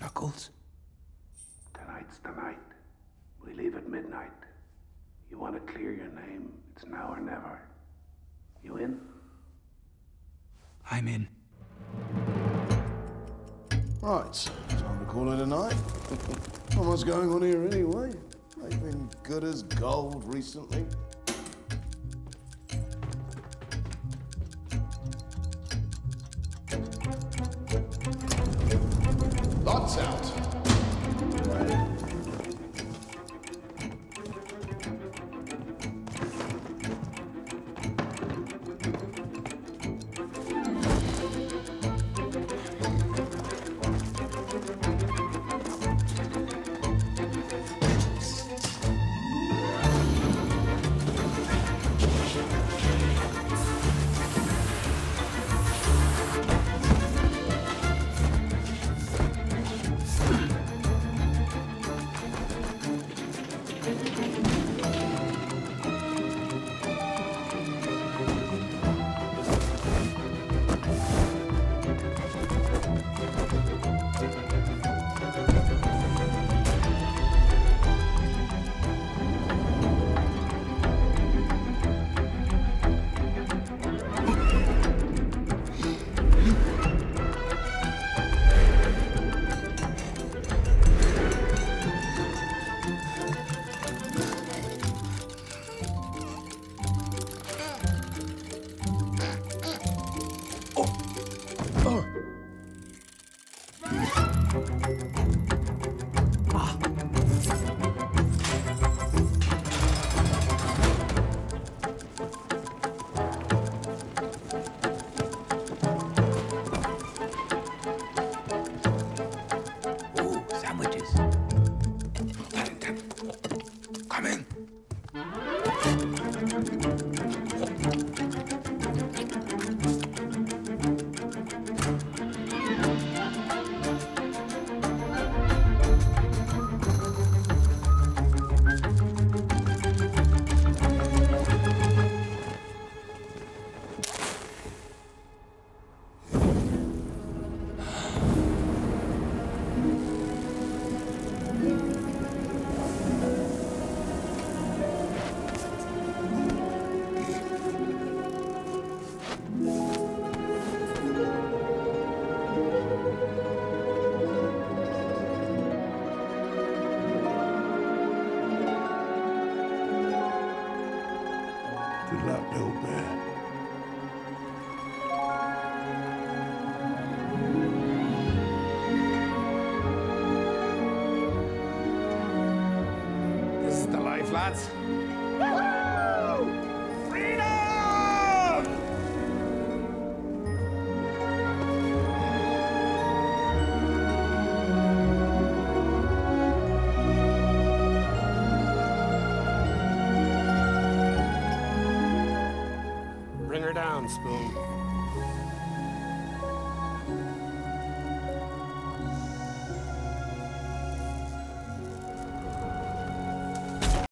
Knuckles? Tonight's the night. We leave at midnight. You want to clear your name? It's now or never. You in? I'm in. Right, time to call it a night. Not much going on here anyway. They've been good as gold recently. Lights Ah. Ooh, sandwiches. Come in. Little bear. This is the life, lads. Down, Spoon.